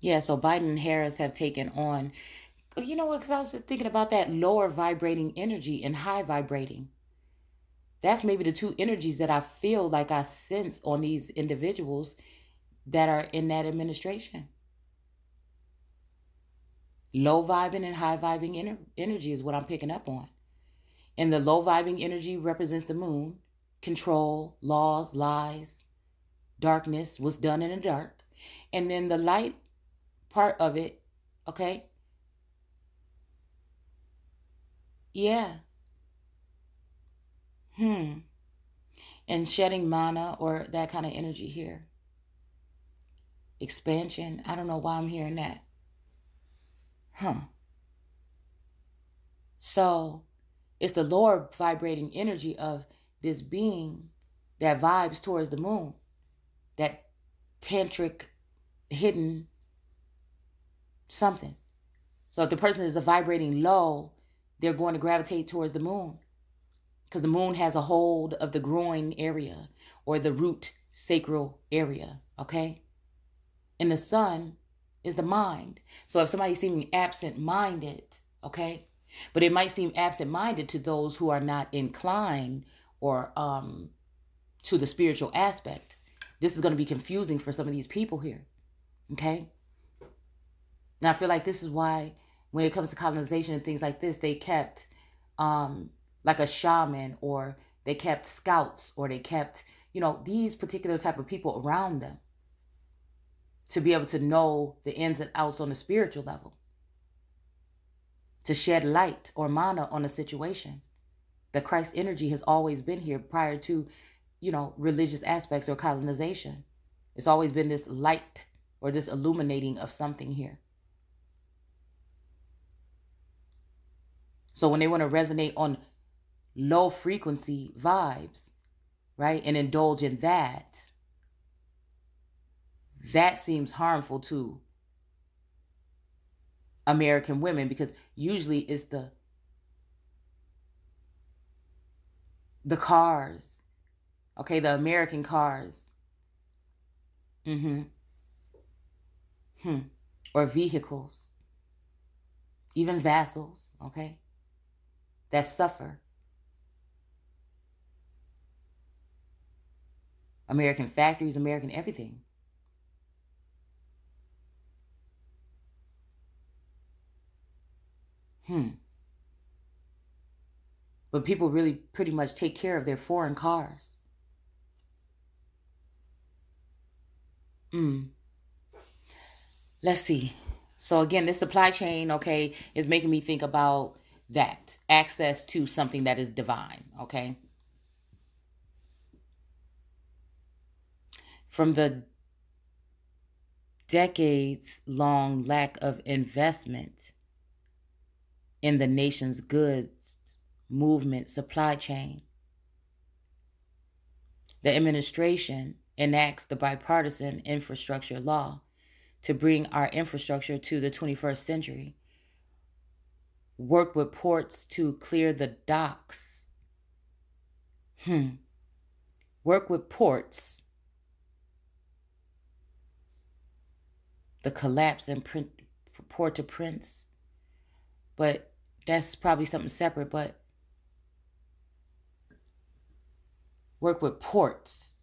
Yeah, so Biden and Harris have taken on, you know what? Because I was thinking about that lower vibrating energy and high vibrating. That's maybe the two energies that I feel like I sense on these individuals that are in that administration. Low vibing and high vibing ener- energy is what I'm picking up on. And the low vibing energy represents the moon, control, laws, lies, darkness, what's done in the dark. And then the light part of it, okay? Yeah. Hmm. And shedding mana or that kind of energy here. Expansion. I don't know why I'm hearing that. Huh. So it's the lower vibrating energy of this being that vibes towards the moon, that tantric hidden something. So if the person is a vibrating low, they're going to gravitate towards the moon because the moon has a hold of the groin area or the root sacral area, okay? And the sun is the mind. So if somebody's seeming absent minded, okay? But it might seem absent minded to those who are not inclined or um to the spiritual aspect. This is going to be confusing for some of these people here. Okay? Now I feel like this is why when it comes to colonization and things like this, they kept um like a shaman or they kept scouts or they kept, you know, these particular type of people around them to be able to know the ins and outs on the spiritual level. To shed light or mana on a situation. The Christ energy has always been here prior to, you know, religious aspects or colonization. It's always been this light or this illuminating of something here. So when they want to resonate on low frequency vibes, right, and indulge in that, that seems harmful to American women because usually it's the the cars, okay, the American cars, mm-hmm, hmm, or vehicles, even vassals, okay that suffer. American factories, American everything. Hmm. But people really pretty much take care of their foreign cars. Hmm. Let's see. So again, this supply chain, okay, is making me think about that access to something that is divine, okay? From the decades long lack of investment in the nation's goods movement supply chain, the administration enacts the bipartisan infrastructure law to bring our infrastructure to the 21st century work with ports to clear the docks. Hmm. Work with ports. The collapse in print, Port-au-Prince. But that's probably something separate, but work with ports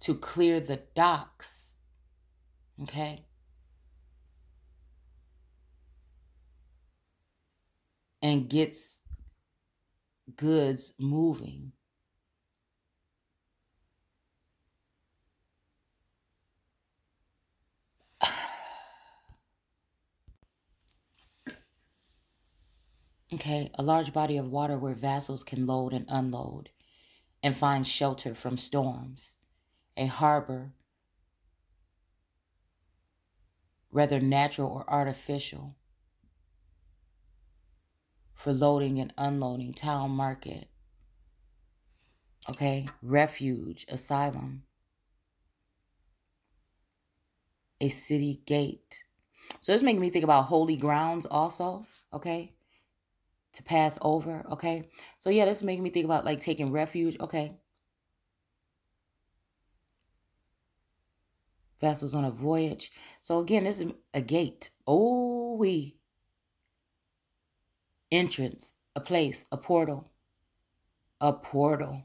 to clear the docks. Okay? And gets goods moving. Okay, a large body of water where vessels can load and unload and find shelter from storms. A harbor, whether natural or artificial, for loading and unloading, town market. Okay, refuge, asylum, a city gate. So this making me think about holy grounds also, okay? To pass over, okay? So yeah, this is making me think about like taking refuge, okay? Vessels on a voyage. So again, this is a gate. Oh, we. Entrance, a place, a portal. A portal.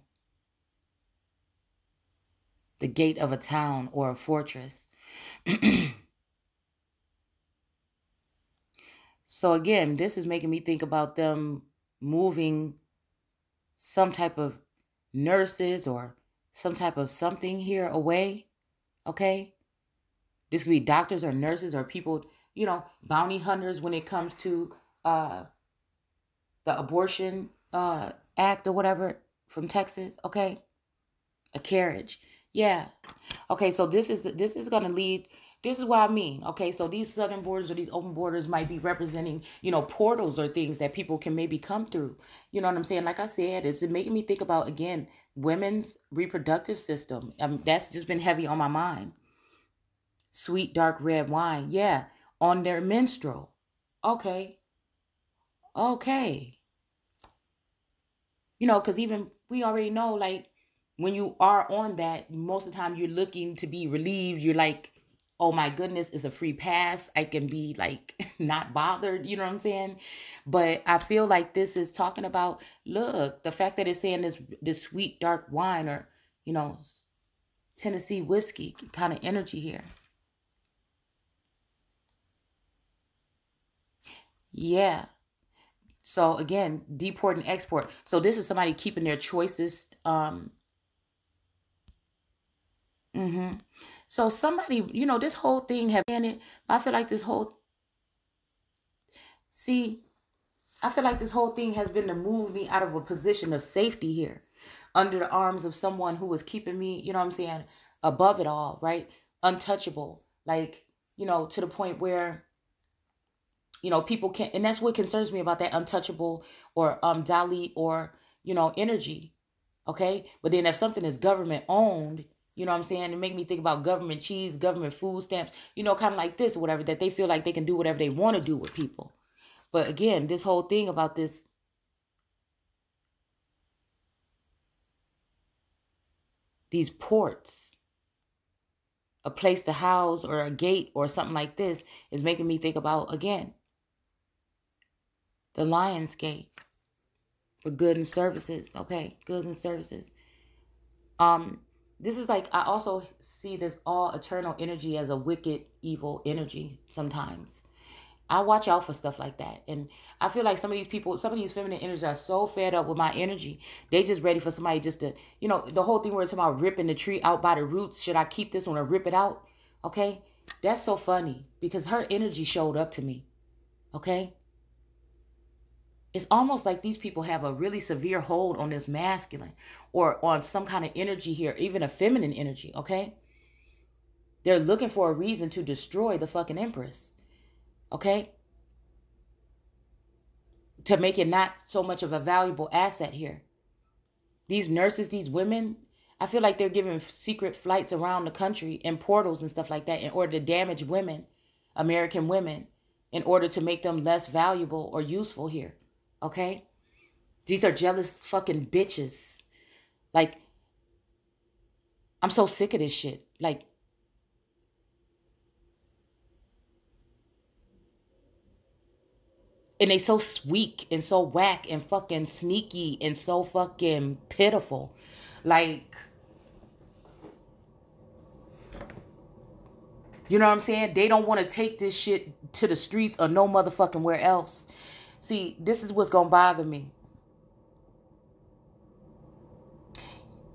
The gate of a town or a fortress. so again, this is making me think about them moving some type of nurses or some type of something here away. Okay? This could be doctors or nurses or people, you know, bounty hunters when it comes to uh the abortion uh act or whatever from Texas, okay? A carriage. Yeah. Okay, so this is this is going to lead this is what I mean. Okay, so these southern borders or these open borders might be representing, you know, portals or things that people can maybe come through. You know what I'm saying? Like I said, it's making me think about again women's reproductive system. Um, that's just been heavy on my mind. Sweet dark red wine, yeah, on their menstrual. Okay, okay. You know, because even we already know, like when you are on that, most of the time you're looking to be relieved. You're like oh my goodness, it's a free pass. I can be like not bothered, you know what I'm saying? But I feel like this is talking about look, the fact that it's saying this this sweet dark wine or, you know, Tennessee whiskey kind of energy here. Yeah. So again, deport and export. So this is somebody keeping their choices um mm hmm so somebody, you know, this whole thing have in it. I feel like this whole see, I feel like this whole thing has been to move me out of a position of safety here, under the arms of someone who was keeping me, you know what I'm saying, above it all, right? Untouchable. Like, you know, to the point where you know people can and that's what concerns me about that untouchable or um Dalit or you know energy okay but then if something is government owned you know what I'm saying? It make me think about government cheese, government food stamps, you know, kind of like this or whatever, that they feel like they can do whatever they want to do with people. But again, this whole thing about this these ports, a place to house or a gate or something like this is making me think about again the Lion's Gate for goods and services. Okay, goods and services. Um, this is like I also see this all eternal energy as a wicked, evil energy sometimes. I watch out for stuff like that. And I feel like some of these people, some of these feminine energies are so fed up with my energy. They just ready for somebody just to, you know, the whole thing where it's about ripping the tree out by the roots. Should I keep this one or rip it out? Okay. That's so funny because her energy showed up to me. Okay it's almost like these people have a really severe hold on this masculine or on some kind of energy here, even a feminine energy, okay? They're looking for a reason to destroy the fucking empress, okay? To make it not so much of a valuable asset here. These nurses, these women, I feel like they're giving secret flights around the country and portals and stuff like that in order to damage women, American women, in order to make them less valuable or useful here. Okay? These are jealous fucking bitches. Like, I'm so sick of this shit. Like, and they so weak and so whack and fucking sneaky and so fucking pitiful. Like, you know what I'm saying? They don't want to take this shit to the streets or no motherfucking where else. See, this is what's going to bother me.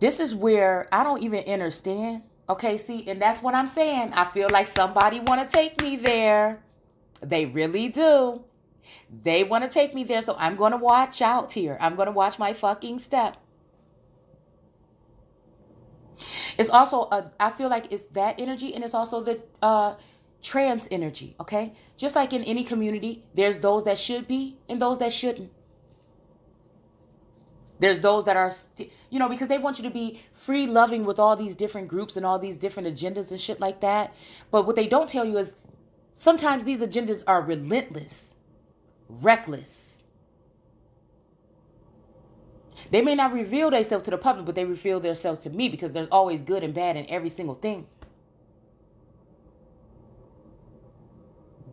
This is where I don't even understand. Okay, see, and that's what I'm saying. I feel like somebody want to take me there. They really do. They want to take me there, so I'm going to watch out here. I'm going to watch my fucking step. It's also a, I feel like it's that energy and it's also the uh trans energy, okay? Just like in any community, there's those that should be and those that shouldn't. There's those that are, you know, because they want you to be free loving with all these different groups and all these different agendas and shit like that. But what they don't tell you is sometimes these agendas are relentless, reckless. They may not reveal themselves to the public, but they reveal themselves to me because there's always good and bad in every single thing.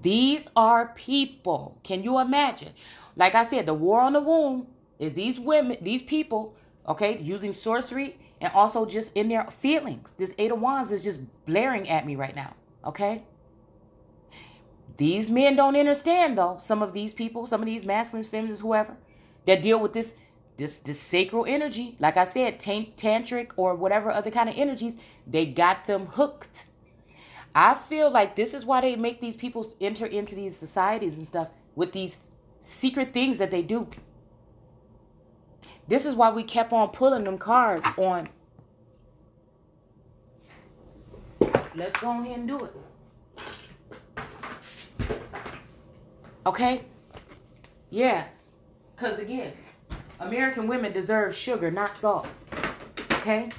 These are people. Can you imagine? Like I said, the war on the womb is these women, these people, okay, using sorcery and also just in their feelings. This Eight of Wands is just blaring at me right now, okay? These men don't understand, though, some of these people, some of these masculines, feminines, whoever, that deal with this this this sacral energy, like I said, tantric or whatever other kind of energies, they got them hooked. I feel like this is why they make these people enter into these societies and stuff with these secret things that they do. This is why we kept on pulling them cards on. Let's go ahead and do it. Okay? Yeah. Because again, American women deserve sugar, not salt. Okay?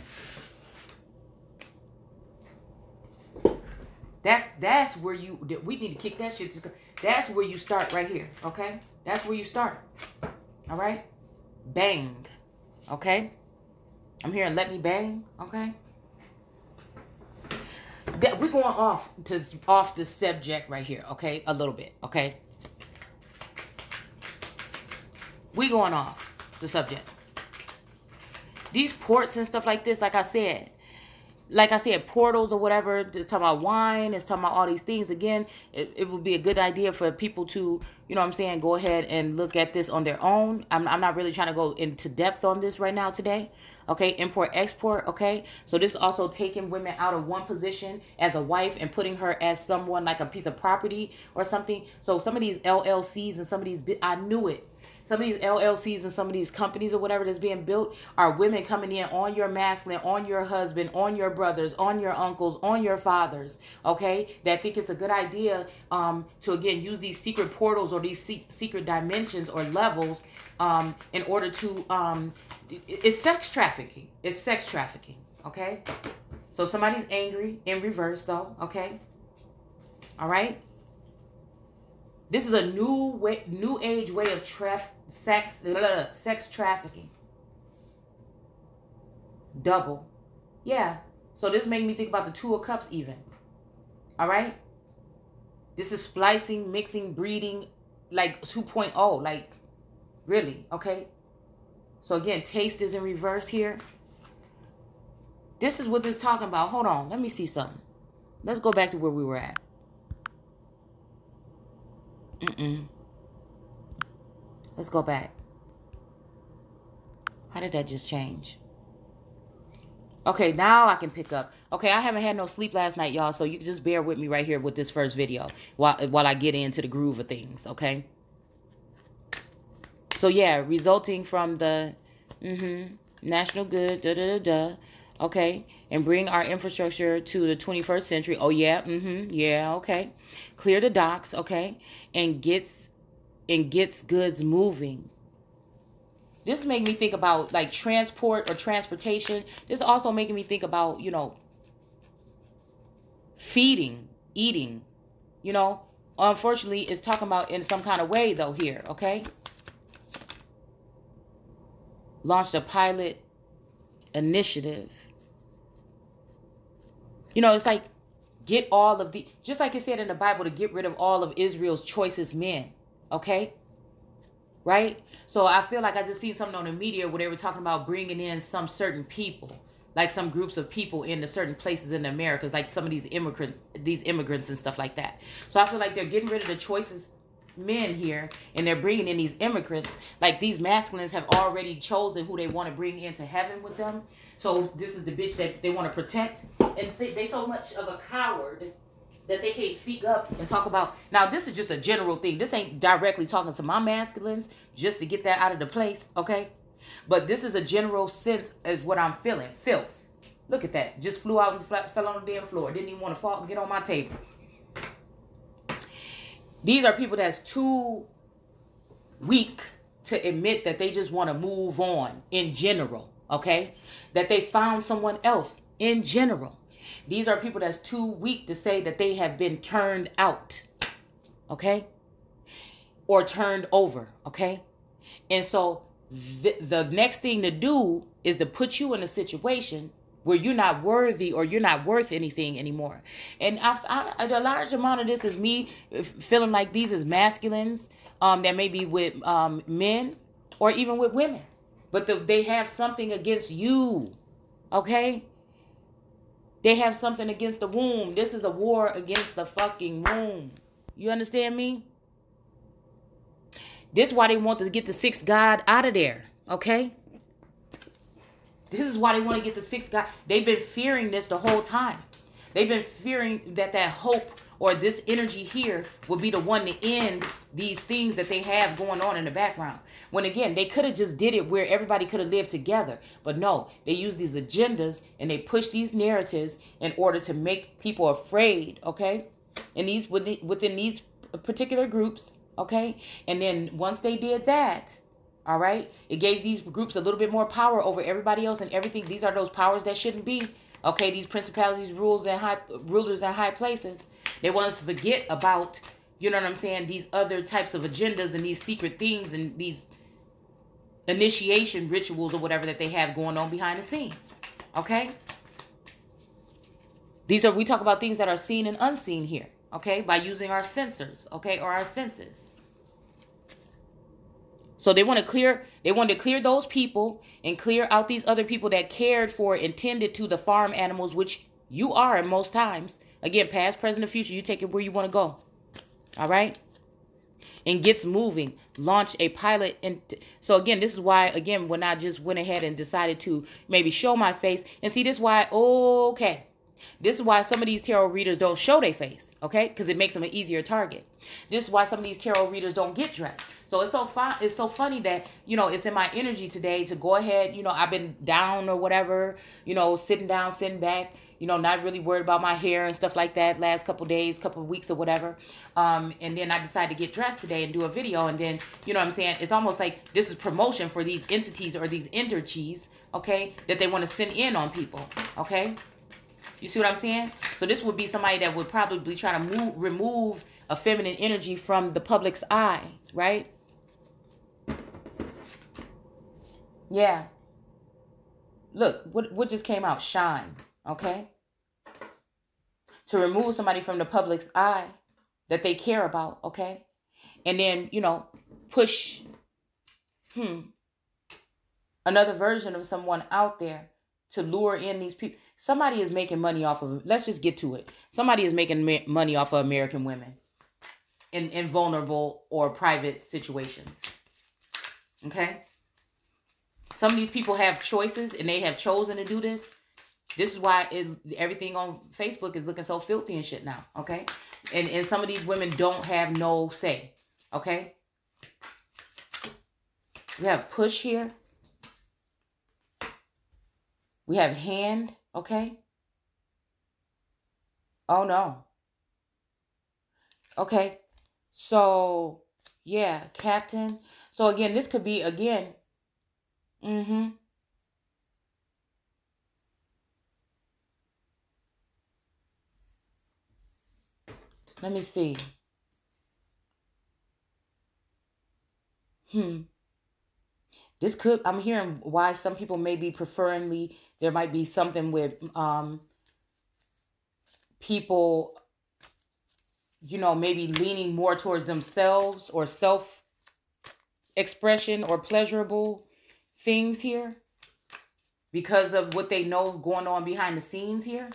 That's that's where you we need to kick that shit. To, that's where you start right here. Okay, that's where you start. All right, bang. Okay, I'm here and let me bang. Okay. That we're going off to off the subject right here. Okay, a little bit. Okay. We going off the subject. These ports and stuff like this, like I said, like I said, portals or whatever, it's talking about wine, it's talking about all these things. Again, it, it would be a good idea for people to, you know what I'm saying, go ahead and look at this on their own. I'm, I'm not really trying to go into depth on this right now today. Okay, import, export, okay? So this is also taking women out of one position as a wife and putting her as someone like a piece of property or something. So some of these LLCs and some of these, I knew it some of these LLCs and some of these companies or whatever that's being built are women coming in on your masculine, on your husband, on your brothers, on your uncles, on your fathers, okay? That think it's a good idea um, to, again, use these secret portals or these se- secret dimensions or levels um, in order to, um, it's sex trafficking. It's sex trafficking, okay? So somebody's angry in reverse though, okay? All right? This is a new way, new age way of traf- sex, blah, sex trafficking. Double. Yeah. So this made me think about the Two of Cups even. All right? This is splicing, mixing, breeding, like 2.0. Like, really, okay? So again, taste is in reverse here. This is what this talking about. Hold on. Let me see something. Let's go back to where we were at. Mm-mm. Let's go back. How did that just change? Okay, now I can pick up. Okay, I haven't had no sleep last night, y'all, so you can just bear with me right here with this first video while while I get into the groove of things, okay? So yeah, resulting from the mm-hmm, national good, da da da da, okay, and bring our infrastructure to the 21st century. Oh yeah, mm-hmm, yeah, okay. Clear the docks, okay, and gets and gets goods moving. This made me think about like transport or transportation. This also making me think about, you know, feeding, eating, you know. Unfortunately, it's talking about in some kind of way though here, okay? Launched a pilot initiative. You know, it's like get all of the just like it said in the Bible to get rid of all of Israel's choicest men. Okay? Right? So I feel like I just seen something on the media where they were talking about bringing in some certain people, like some groups of people into certain places in the Americas, like some of these immigrants, these immigrants and stuff like that. So I feel like they're getting rid of the choicest men here and they're bringing in these immigrants like these masculines have already chosen who they want to bring into heaven with them. So this is the bitch that they want to protect. And they so much of a coward that they can't speak up and talk about. Now this is just a general thing. This ain't directly talking to my masculines just to get that out of the place okay? But this is a general sense as what i'm feeling filth. Look at that. Just flew out and fell on the damn floor. Didn't even want to fall get on my table these are people that's too weak to admit that they just want to move on in general, okay? That they found someone else in general. These are people that's too weak to say that they have been turned out, okay? Or turned over, okay? And so the, the next thing to do is to put you in a situation where you're not worthy or you're not worth anything anymore. And I, I, a large amount of this is me feeling like these is masculines um, that may be with um, men or even with women, but the, they have something against you. Okay. They have something against the womb. This is a war against the fucking womb. You understand me? This is why they want to get the sixth God out of there. Okay? This is why they want to get the sixth God. They've been fearing this the whole time. They've been fearing that that hope or this energy here will be the one to end these things that they have going on in the background. When again, they could have just did it where everybody could have lived together. But no, they use these agendas and they push these narratives in order to make people afraid, okay? And these within these particular groups, okay? And then once they did that, all right, it gave these groups a little bit more power over everybody else and everything. These are those powers that shouldn't be. Okay, these principalities, rules, and high rulers and high places. They want us to forget about, you know what I'm saying, these other types of agendas and these secret things and these initiation rituals or whatever that they have going on behind the scenes. Okay? These are we talk about things that are seen and unseen here okay, by using our sensors, okay, or our senses. So they want to clear they want to clear those people and clear out these other people that cared for intended to the farm animals which you are in most times. Again, past, present, and future, you take it where you want to go. All right? And gets moving. Launch a pilot and so again, this is why again when I just went ahead and decided to maybe show my face and see this why okay this is why some of these tarot readers don't show their face, okay? Because it makes them an easier target. This is why some of these tarot readers don't get dressed. So it's so fun. It's so funny that you know it's in my energy today to go ahead. You know, I've been down or whatever. You know, sitting down, sitting back. You know, not really worried about my hair and stuff like that. Last couple days, couple weeks or whatever. Um, and then I decided to get dressed today and do a video. And then you know what I'm saying? It's almost like this is promotion for these entities or these energies. Okay, that they want to send in on people. Okay. You see what I'm saying? So this would be somebody that would probably try to move, remove a feminine energy from the public's eye, right? Yeah. Look, what, what just came out? Shine, okay? To remove somebody from the public's eye that they care about, okay? And then, you know, push, hmm, another version of someone out there to lure in these people. Somebody is making money off of. Let's just get to it. Somebody is making money off of American women in in vulnerable or private situations. Okay. Some of these people have choices and they have chosen to do this. This is why it, everything on Facebook is looking so filthy and shit now. Okay. And and some of these women don't have no say. Okay. We have push here. We have hand, okay? Oh no. Okay. So, yeah, captain. So again, this could be again. Mm-hmm. Let me see. Hmm. This could I'm hearing why some people may be preferringly there might be something with um people you know maybe leaning more towards themselves or self expression or pleasurable things here because of what they know going on behind the scenes here.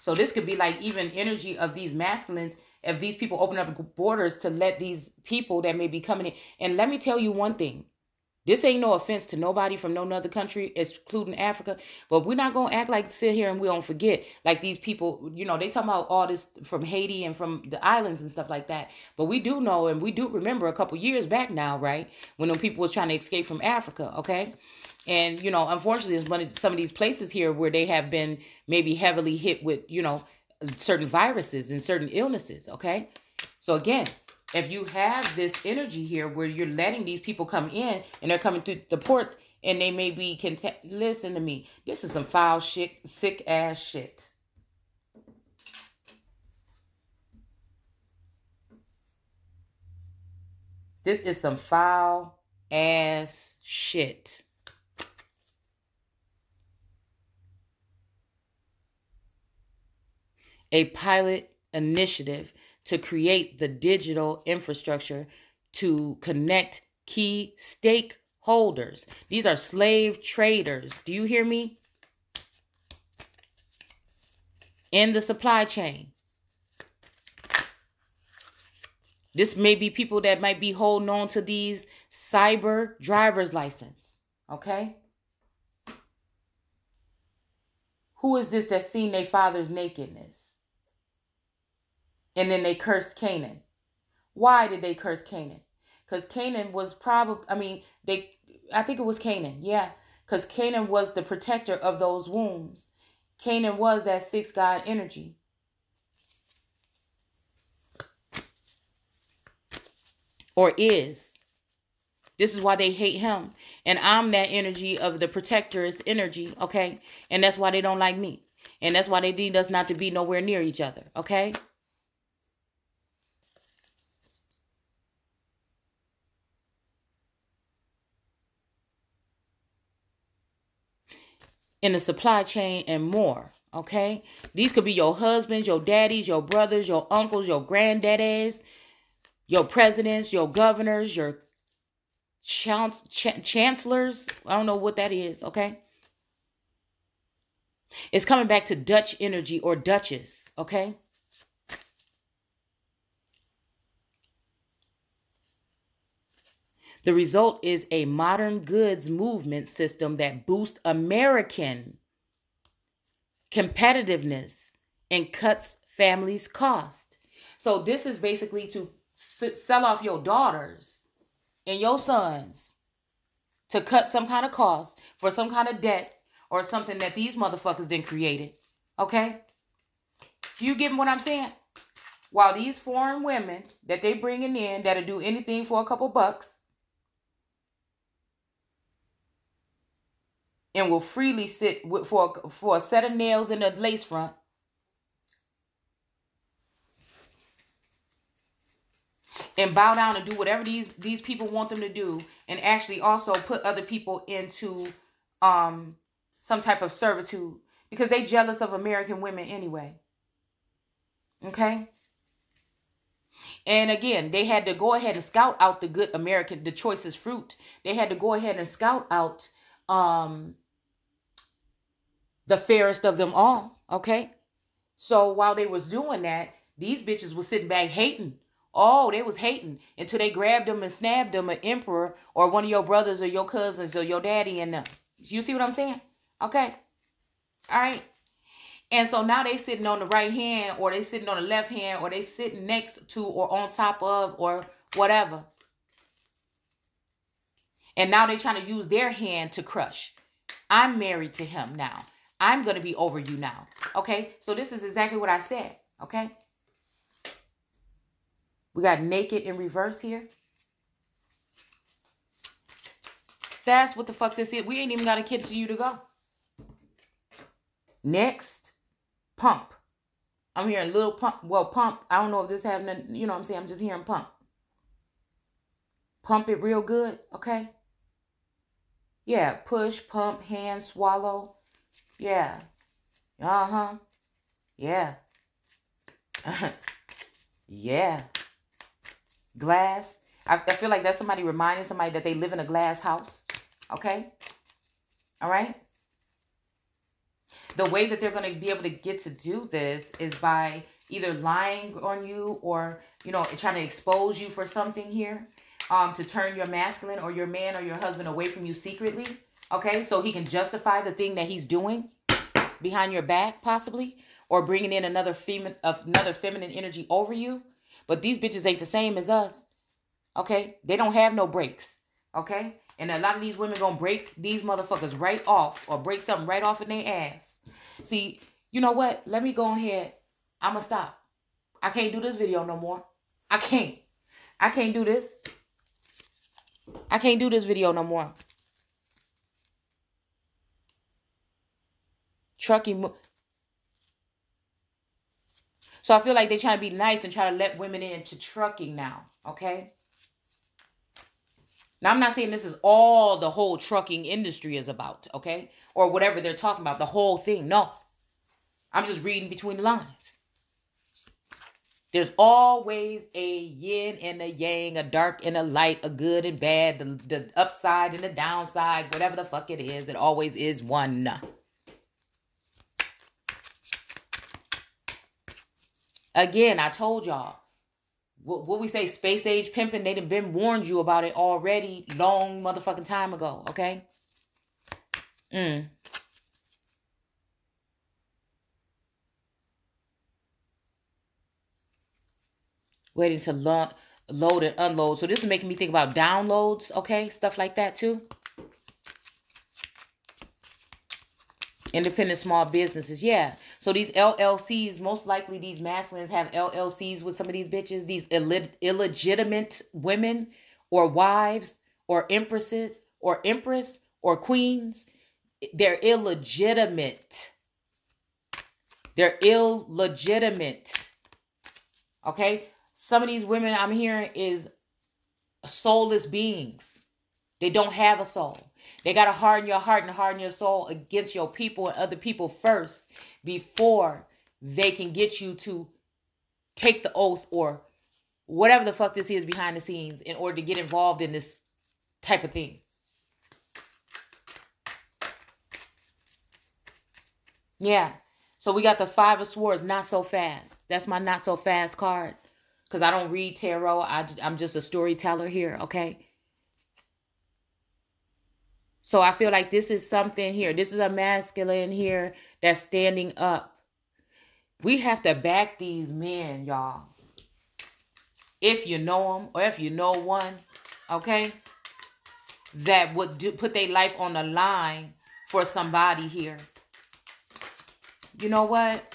So this could be like even energy of these masculines if these people open up borders to let these people that may be coming in. And let me tell you one thing. This ain't no offense to nobody from no other country, excluding Africa. But we're not gonna act like sit here and we don't forget. Like these people, you know, they talk about all this from Haiti and from the islands and stuff like that. But we do know and we do remember a couple years back now, right? When them people was trying to escape from Africa, okay? And you know, unfortunately, there's one of some of these places here where they have been maybe heavily hit with, you know, certain viruses and certain illnesses, okay? So again, if you have this energy here where you're letting these people come in and they're coming through the ports and they may be content listen to me. This is some foul shit sick ass shit. This is some foul ass shit. A pilot initiative to create the digital infrastructure to connect key stakeholders. These are slave traders. Do you hear me? In the supply chain. This may be people that might be holding on to these cyber driver's license. Okay? Who is this that's seen their father's nakedness? And then they cursed Canaan. Why did they curse Canaan? Because Canaan was probably, I mean, they, I think it was Canaan, yeah. Because Canaan was the protector of those wombs. Canaan was that six God energy. Or is. This is why they hate him. And I'm that energy of the protector's energy, okay? And that's why they don't like me. And that's why they need us not to be nowhere near each other, okay? In the supply chain and more. Okay? These could be your husbands, your daddies, your brothers, your uncles, your granddaddies, your presidents, your governors, your ch- chancellors. I don't know what that is. Okay? It's coming back to Dutch energy or Dutches. Okay? The result is a modern goods movement system that boosts American competitiveness and cuts families' cost. So this is basically to sell off your daughters and your sons to cut some kind of cost for some kind of debt or something that these motherfuckers then created. Okay? You get what I'm saying? While these foreign women that they bringing in that'll do anything for a couple bucks and will freely sit with, for, for a set of nails and a lace front. And bow down and do whatever these these people want them to do, and actually also put other people into um some type of servitude because they jealous of American women anyway. Okay? And again, they had to go ahead and scout out the good American, the choicest fruit. They had to go ahead and scout out um the fairest of them all. Okay. So while they was doing that, these bitches was sitting back hating. Oh, they was hating until they grabbed them and snabbed them an emperor or one of your brothers or your cousins or your daddy and them. You see what I'm saying? Okay. All right. And so now they sitting on the right hand or they sitting on the left hand or they sitting next to or on top of or whatever. And now they trying to use their hand to crush. I'm married to him now. I'm going to be over you now. Okay? So this is exactly what I said. Okay? We got naked in reverse here. That's what the fuck this is. We ain't even got a kid to you to go. Next, pump. I'm hearing little pump. Well, pump. I don't know if this having, you know what I'm saying? I'm just hearing pump. Pump it real good, okay? Yeah, push, pump, hand, swallow. Yeah. Uh huh. Yeah. yeah. Glass. I, I feel like that's somebody reminding somebody that they live in a glass house. Okay? All right? The way that they're going to be able to get to do this is by either lying on you or, you know, trying to expose you for something here um, to turn your masculine or your man or your husband away from you secretly. Okay, so he can justify the thing that he's doing behind your back, possibly, or bringing in another feminine, another feminine energy over you. But these bitches ain't the same as us. Okay, they don't have no breaks. Okay, and a lot of these women gonna break these motherfuckers right off, or break something right off in their ass. See, you know what? Let me go ahead. I'ma stop. I can't do this video no more. I can't. I can't do this. I can't do this video no more. Trucking. So I feel like they're trying to be nice and try to let women into trucking now. Okay. Now I'm not saying this is all the whole trucking industry is about, okay? Or whatever they're talking about, the whole thing. No. I'm just reading between the lines. There's always a yin and a yang, a dark and a light, a good and bad, the, the upside and the downside, whatever the fuck it is. It always is one. Again, I told y'all, what, what we say, space age pimping, they'd have been warned you about it already long motherfucking time ago, okay? Mm. waiting to lo- load and unload. So this is making me think about downloads, okay? Stuff like that too. Independent small businesses, yeah. So these LLCs, most likely these masculines have LLCs with some of these bitches, these Ill- illegitimate women or wives or empresses or empress or queens. They're illegitimate. They're illegitimate. Okay? Some of these women I'm hearing is soulless beings. They don't have a soul. They got to harden your heart and harden your soul against your people and other people first before they can get you to take the oath or whatever the fuck this is behind the scenes in order to get involved in this type of thing. Yeah. So we got the Five of Swords, not so fast. That's my not so fast card because I don't read tarot. I, I'm just a storyteller here, okay? So I feel like this is something here. This is a masculine here that's standing up. We have to back these men, y'all. If you know them or if you know one, okay? That would do, put their life on the line for somebody here. You know what?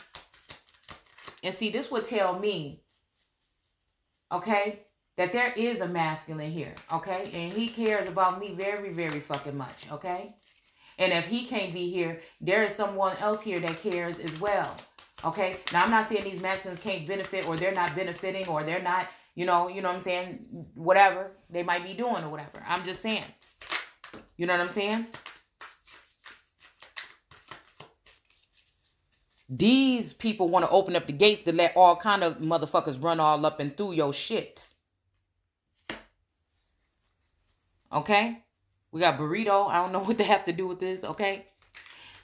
And see, this would tell me okay? That there is a masculine here, okay? And he cares about me very, very fucking much, okay? And if he can't be here, there is someone else here that cares as well, okay? Now, I'm not saying these masculines can't benefit or they're not benefiting or they're not, you know, you know what I'm saying? Whatever they might be doing or whatever. I'm just saying. You know what I'm saying? These people want to open up the gates to let all kind of motherfuckers run all up and through your shit. Okay? We got burrito. I don't know what they have to do with this, okay?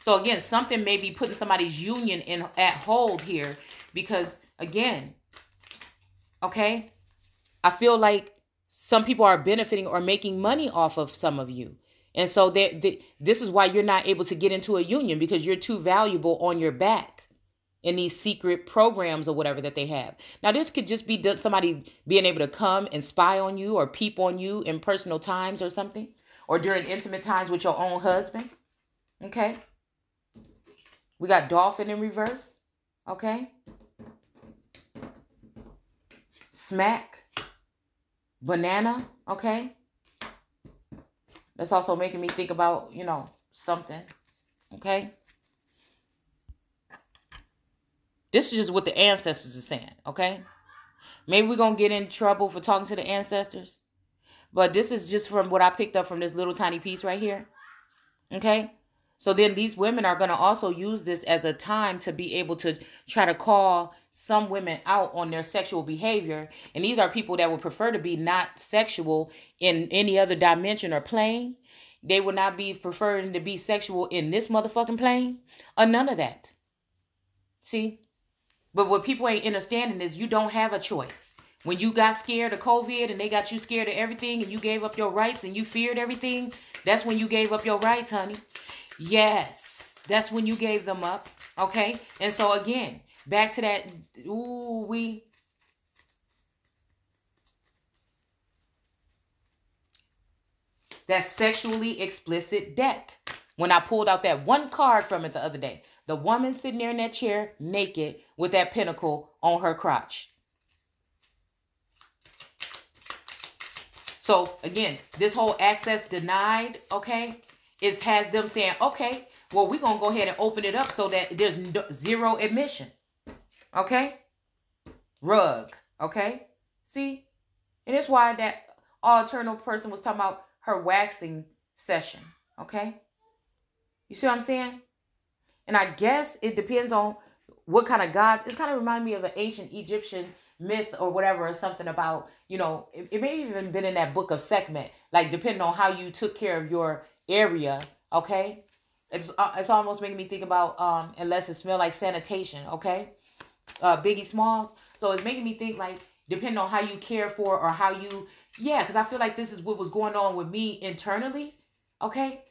So again, something may be putting somebody's union in at hold here because again, okay? I feel like some people are benefiting or making money off of some of you. And so they, they, this is why you're not able to get into a union because you're too valuable on your back in these secret programs or whatever that they have. Now, this could just be somebody being able to come and spy on you or peep on you in personal times or something, or during intimate times with your own husband. Okay. We got dolphin in reverse. Okay. Smack. Banana. Okay. That's also making me think about, you know, something. Okay. This is just what the ancestors are saying, okay? Maybe we're going to get in trouble for talking to the ancestors. But this is just from what I picked up from this little tiny piece right here. Okay? So then these women are going to also use this as a time to be able to try to call some women out on their sexual behavior. And these are people that would prefer to be not sexual in any other dimension or plane. They would not be preferring to be sexual in this motherfucking plane or none of that. See? But what people ain't understanding is you don't have a choice. When you got scared of COVID and they got you scared of everything and you gave up your rights and you feared everything, that's when you gave up your rights, honey. Yes, that's when you gave them up. Okay? And so again, back to that, ooh, we. That sexually explicit deck. When I pulled out that one card from it the other day, the woman sitting there in that chair naked with that pentacle on her crotch. So again, this whole access denied, okay, is has them saying, okay, well, we're gonna go ahead and open it up so that there's no, zero admission. Okay? Rug. Okay? See? And it's why that eternal person was talking about her waxing session. Okay? You see what I'm saying? And I guess it depends on what kind of gods. It's kind of remind me of an ancient Egyptian myth or whatever or something about you know it, it may even been in that book of segment like depending on how you took care of your area okay? It's uh, it's almost making me think about um unless it smell like sanitation okay? Uh biggie smalls. So it's making me think like depending on how you care for or how you yeah because i feel like this is what was going on with me internally okay?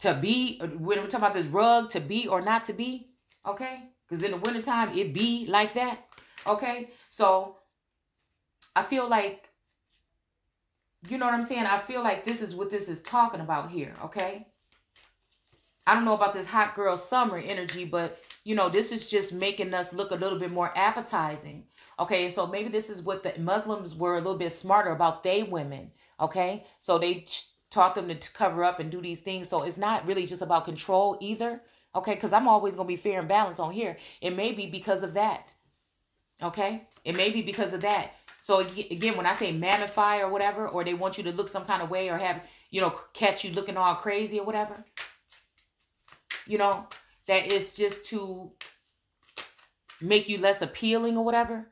To be when we're talking about this rug to be or not to be okay because in the wintertime it be like that okay so i feel like you know what i'm saying i feel like this is what this is talking about here okay i don't know about this hot girl summer energy but you know this is just making us look a little bit more appetizing Okay, so maybe this is what the Muslims were a little bit smarter about they women. Okay, so they taught them to cover up and do these things. So it's not really just about control either. Okay, because I'm always going to be fair and balanced on here. It may be because of that. Okay, it may be because of that. So again, when I say mammify or whatever, or they want you to look some kind of way or have, you know, catch you looking all crazy or whatever, you know, that it's just to make you less appealing or whatever.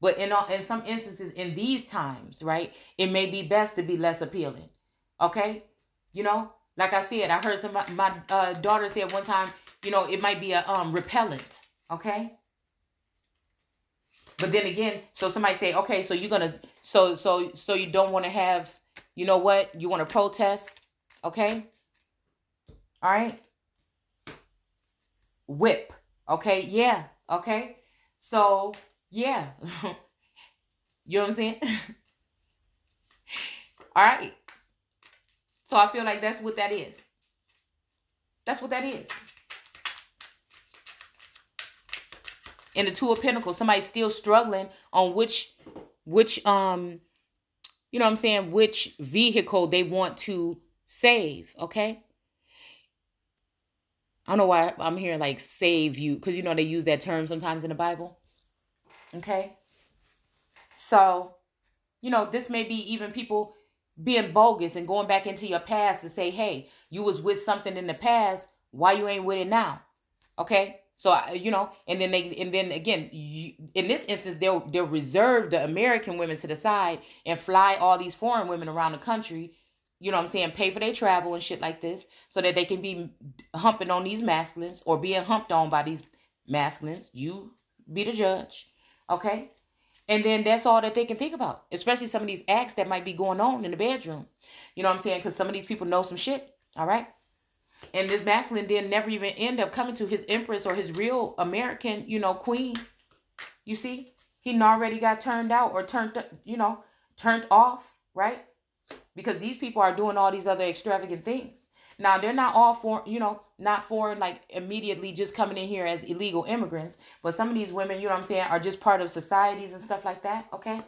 But in all, in some instances, in these times, right, it may be best to be less appealing. Okay, you know, like I said, I heard some my uh, daughter said one time, you know, it might be a um repellent. Okay. But then again, so somebody say, okay, so you're gonna, so so so you don't want to have, you know what, you want to protest, okay? All right. Whip, okay, yeah, okay. So yeah. you know what I'm saying? All right. So I feel like that's what that is. That's what that is. In the two of pentacles, somebody's still struggling on which which um you know what I'm saying, which vehicle they want to save, okay? I don't know why I'm hearing like save you, because you know they use that term sometimes in the Bible. Okay. So, you know, this may be even people being bogus and going back into your past to say, hey, you was with something in the past. Why you ain't with it now? Okay. So you know, and then they, and then again, you, in this instance, they'll they'll reserve the American women to the side and fly all these foreign women around the country. You know I'm saying? Pay for their travel and shit like this, so that they can be humping on these masculines or being humped on by these masculines. You be the judge. Okay? And then that's all that they can think about, especially some of these acts that might be going on in the bedroom. You know what I'm saying? Because some of these people know some shit. All right? And this masculine then never even end up coming to his empress or his real American, you know, queen. You see? He already got turned out or turned, you know, turned off, right? Because these people are doing all these other extravagant things. Now they're not all for you know not for like immediately just coming in here as illegal immigrants, but some of these women, you know what I'm saying, are just part of societies and stuff like that. Okay,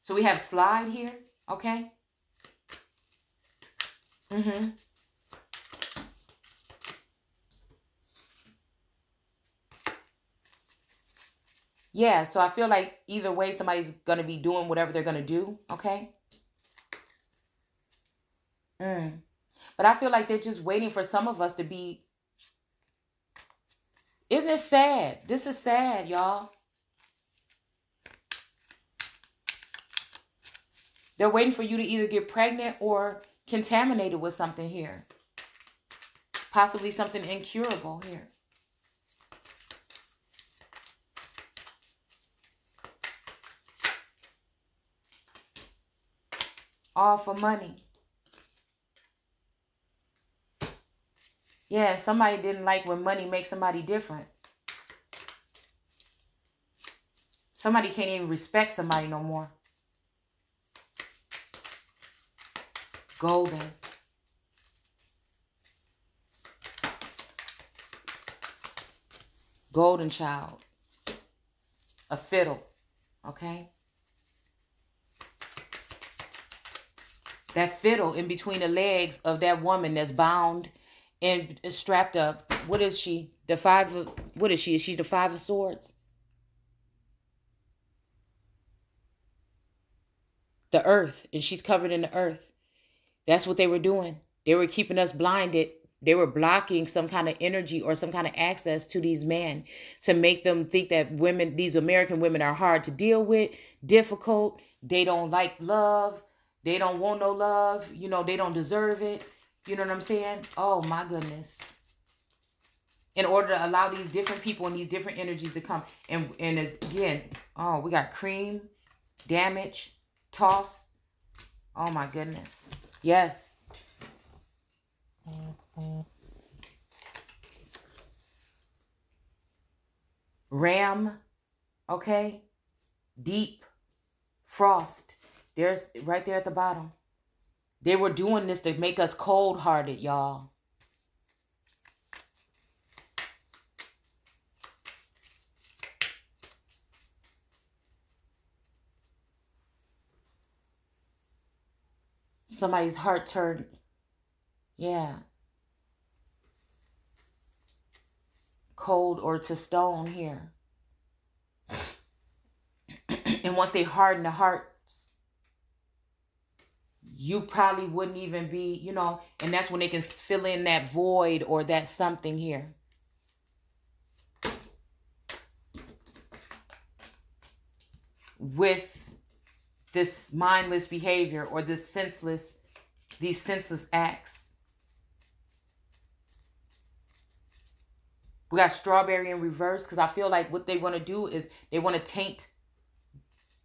so we have slide here. Okay. Mm-hmm. Yeah, so I feel like either way, somebody's gonna be doing whatever they're gonna do. Okay. Mm. But I feel like they're just waiting for some of us to be. Isn't it sad? This is sad, y'all. They're waiting for you to either get pregnant or contaminated with something here. Possibly something incurable here. All for money. Yeah, somebody didn't like when money makes somebody different. Somebody can't even respect somebody no more. Golden. Golden child. A fiddle. Okay? That fiddle in between the legs of that woman that's bound and strapped up. What is she? The five of what is she? Is she the five of swords? The earth, and she's covered in the earth. That's what they were doing. They were keeping us blinded They were blocking some kind of energy or some kind of access to these men to make them think that women, these American women, are hard to deal with, difficult. They don't like love. They don't want no love. You know, they don't deserve it. You know what I'm saying? Oh my goodness. In order to allow these different people and these different energies to come. And and again, oh, we got cream, damage, toss. Oh my goodness. Yes. Ram, okay? Deep, frost. There's right there at the bottom. They were doing this to make us cold hearted, y'all. Somebody's heart turned yeah. Cold or to stone here. and once they harden the hearts, you probably wouldn't even be, you know, and that's when they can fill in that void or that something here. With this mindless behavior or this senseless, these senseless acts. We got strawberry in reverse because I feel like what they want to do is they want to taint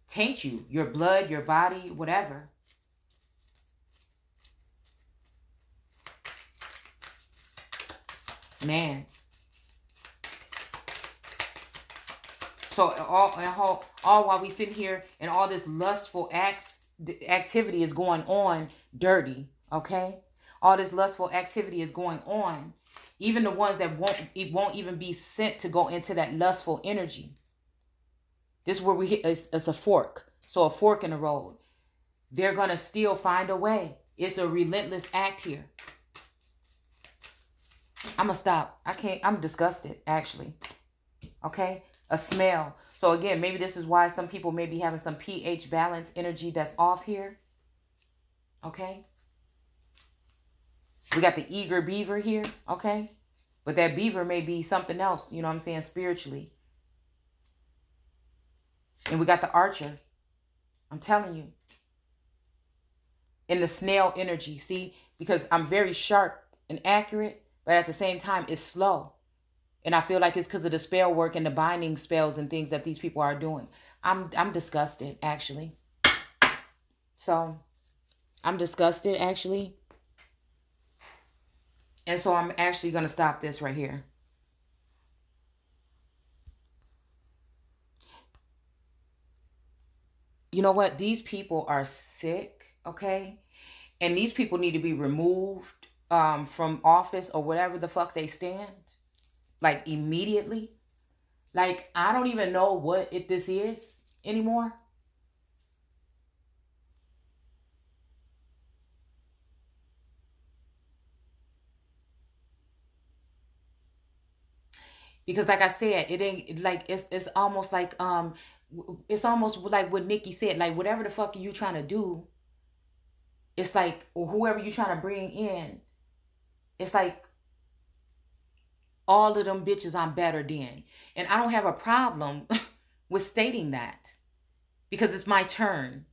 taint you, your blood, your body, whatever. Man. So all, all, all while we sitting here and all this lustful act, activity is going on dirty, okay? All this lustful activity is going on. Even the ones that won't it won't even be sent to go into that lustful energy. This is where we hit it's, it's a fork. So a fork in the road. They're gonna still find a way. It's a relentless act here i'm gonna stop i can't i'm disgusted actually okay a smell so again maybe this is why some people may be having some ph balance energy that's off here okay we got the eager beaver here, okay? But that beaver may be something else, you know what I'm saying, spiritually. And we got the archer. I'm telling you. In the snail energy, see? Because I'm very sharp and accurate, but at the same time, it's slow. And I feel like it's because of the spell work and the binding spells and things that these people are doing. I'm I'm disgusted, actually. So I'm disgusted, actually. And so I'm actually going to stop this right here. You know what? These people are sick, okay? And these people need to be removed um, from office or whatever the fuck they stand. Like immediately. Like, I don't even know what it this is anymore. because like I said, it ain't like it's it's almost like um it's almost like what Nikki said, like whatever the fuck you trying to do, it's like or whoever you trying to bring in, it's like all of them bitches I'm better than. And I don't have a problem with stating that because it's my turn.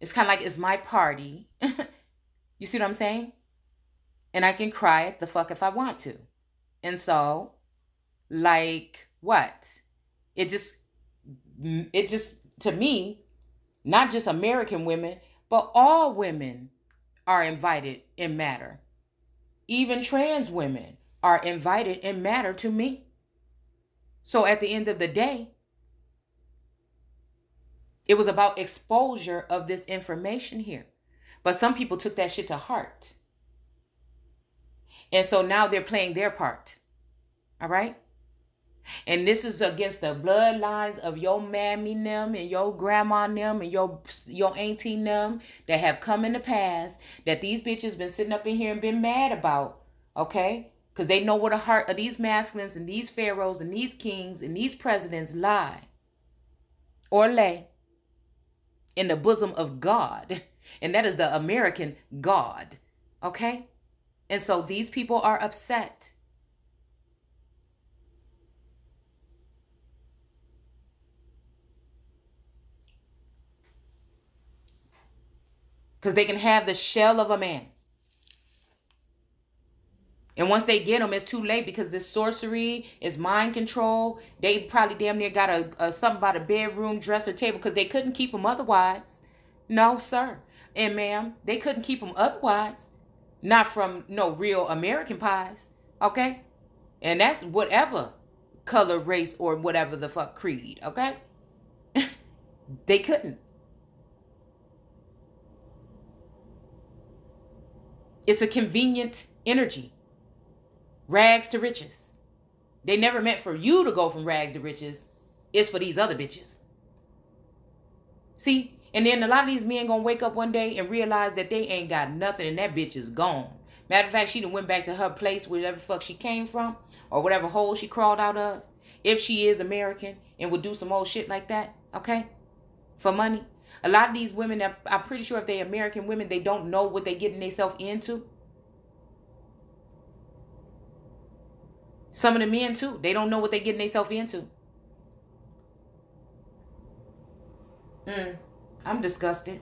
It's kind of like it's my party. you see what I'm saying? And I can cry it the fuck if I want to. And so like what? It just it just to me, not just American women, but all women are invited in matter. Even trans women are invited and matter to me. So at the end of the day, it was about exposure of this information here. But some people took that shit to heart. And so now they're playing their part. All right? And this is against the bloodlines of your mammy them and your grandma them and your your auntie them that have come in the past that these bitches been sitting up in here and been mad about. Okay? Because they know where the heart of these masculines and these pharaohs and these kings and these presidents lie or lay in the bosom of God. And that is the American God. Okay? And so these people are upset. Because they can have the shell of a man. And once they get them, it's too late because this sorcery is mind control. They probably damn near got a, a something about a bedroom dresser table because they couldn't keep them otherwise. No, sir. And ma'am, they couldn't keep them otherwise. Not from no real American pies. Okay? And that's whatever color, race, or whatever the fuck creed. Okay? they couldn't. It's a convenient energy. Rags to riches. They never meant for you to go from rags to riches. It's for these other bitches. See? And then a lot of these men gonna wake up one day and realize that they ain't got nothing and that bitch is gone. Matter of fact, she done went back to her place, wherever fuck she came from, or whatever hole she crawled out of. If she is American and would do some old shit like that, okay? For money. A lot of these women, I'm pretty sure if they're American women, they don't know what they're getting themselves into. Some of the men too. They don't know what they're getting themselves into. Mm, I'm disgusted.